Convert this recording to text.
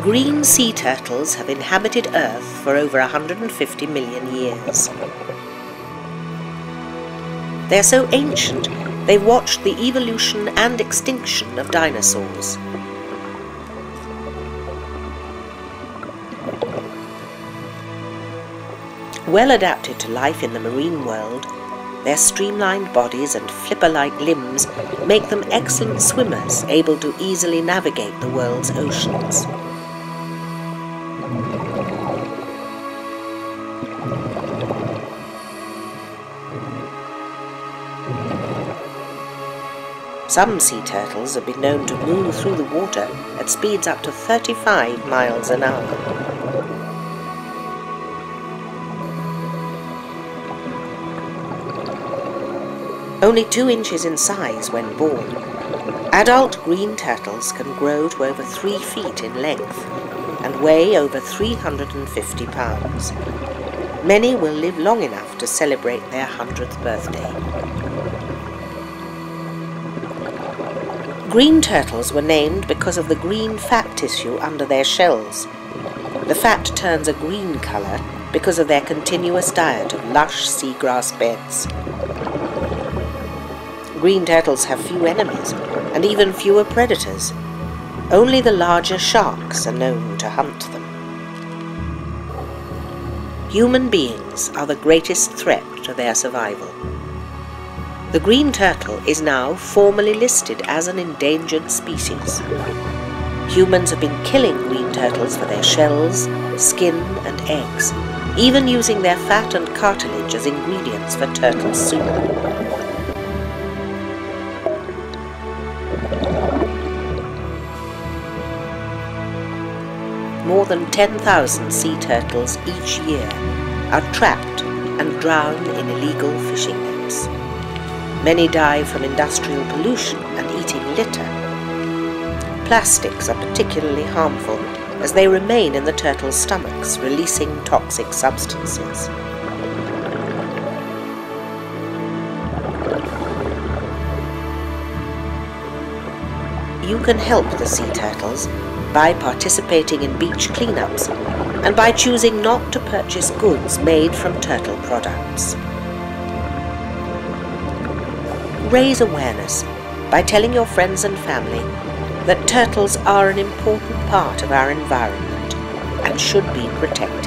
Green sea turtles have inhabited Earth for over 150 million years. They are so ancient, they've watched the evolution and extinction of dinosaurs. Well adapted to life in the marine world, their streamlined bodies and flipper-like limbs make them excellent swimmers able to easily navigate the world's oceans. Some sea turtles have been known to move through the water at speeds up to 35 miles an hour. Only two inches in size when born, adult green turtles can grow to over three feet in length and weigh over 350 pounds. Many will live long enough to celebrate their 100th birthday. Green turtles were named because of the green fat tissue under their shells. The fat turns a green colour because of their continuous diet of lush seagrass beds. Green turtles have few enemies and even fewer predators. Only the larger sharks are known to hunt them. Human beings are the greatest threat to their survival. The green turtle is now formally listed as an endangered species. Humans have been killing green turtles for their shells, skin and eggs, even using their fat and cartilage as ingredients for turtle soup. More than 10,000 sea turtles each year are trapped and drown in illegal fishing nets. Many die from industrial pollution and eating litter. Plastics are particularly harmful as they remain in the turtles' stomachs, releasing toxic substances. You can help the sea turtles by participating in beach cleanups and by choosing not to purchase goods made from turtle products raise awareness by telling your friends and family that turtles are an important part of our environment and should be protected.